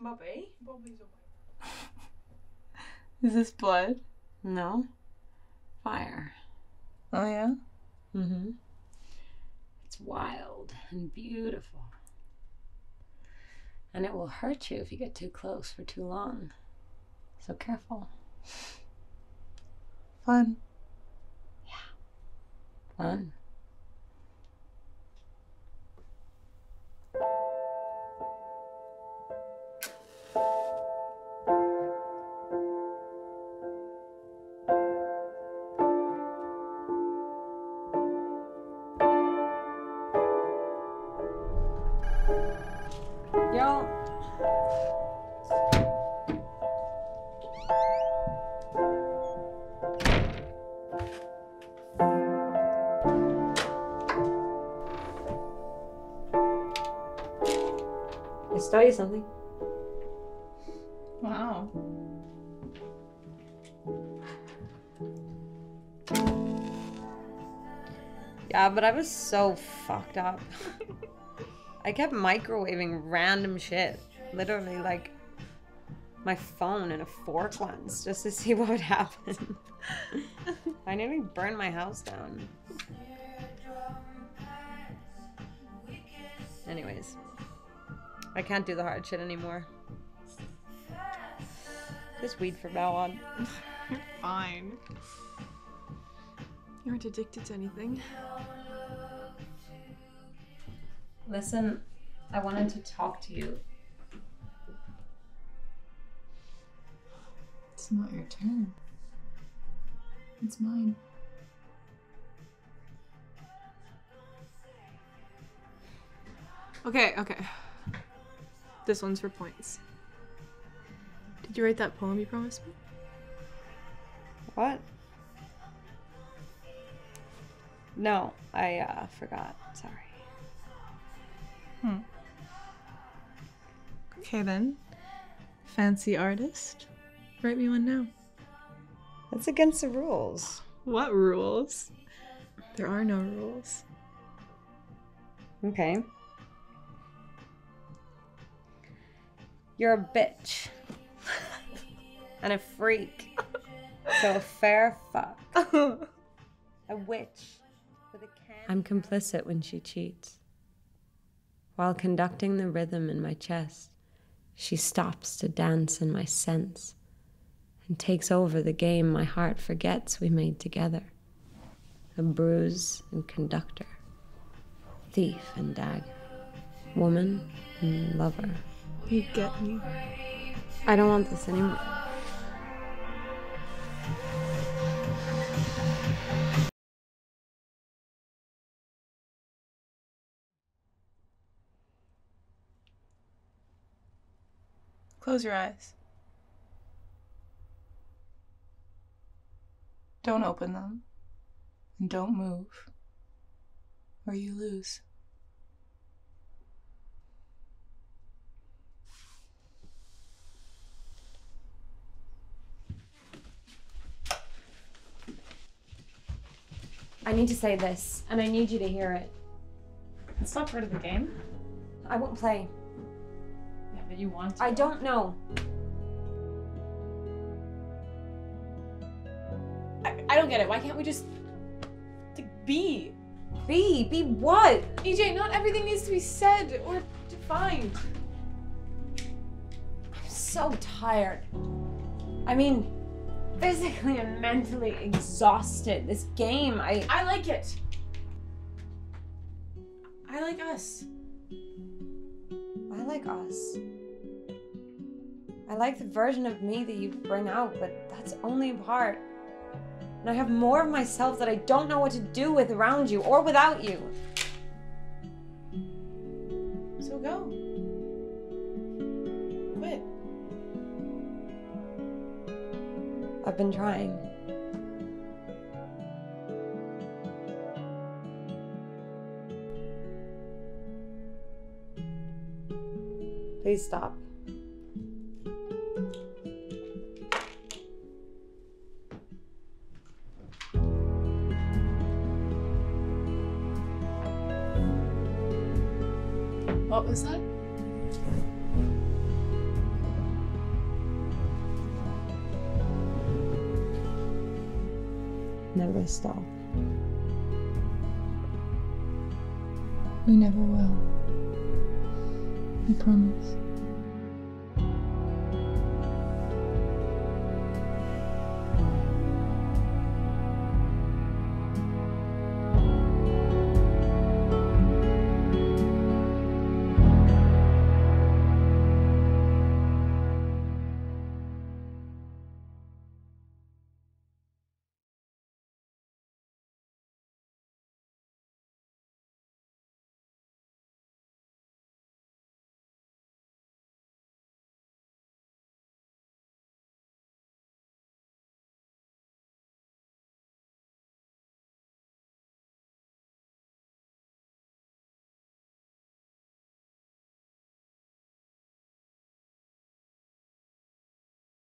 Bobby? Bobby's away. Is this blood? No. Fire. Oh yeah. Mm-hmm. It's wild and beautiful. And it will hurt you if you get too close for too long. So careful. Fun. Yeah. Fun. I stole you something. Wow. Yeah, but I was so fucked up. I kept microwaving random shit. Literally, like my phone in a fork once just to see what would happen. I nearly burned my house down. Anyways, I can't do the hard shit anymore. Just weed from now on. You're Fine. You aren't addicted to anything. Listen, I wanted to talk to you. It's not your turn. It's mine. Okay, okay. This one's for points. Did you write that poem you promised me? What? No, I uh, forgot. Sorry. Hmm. Okay then. Fancy artist. Write me one now. That's against the rules. What rules? There are no rules. Okay. You're a bitch. and a freak. So a fair fuck. a witch with a can. I'm complicit when she cheats. While conducting the rhythm in my chest, she stops to dance in my sense and takes over the game my heart forgets we made together. A bruise and conductor, thief and dagger, woman and lover. You get me. I don't want this anymore. Close your eyes. Don't open them. And don't move. Or you lose. I need to say this, and I need you to hear it. It's not part of the game. I won't play. Yeah, but you want to. I don't know. I, I don't get it. Why can't we just like, be? Be, be what? EJ, not everything needs to be said or defined. I'm so tired. I mean, physically and mentally exhausted. This game, I. I like it. I like us. I like us. I like the version of me that you bring out, but that's only a part. And I have more of myself that I don't know what to do with around you or without you. So go. Quit. I've been trying. Please stop. What was that? Never stop. We never will. I promise.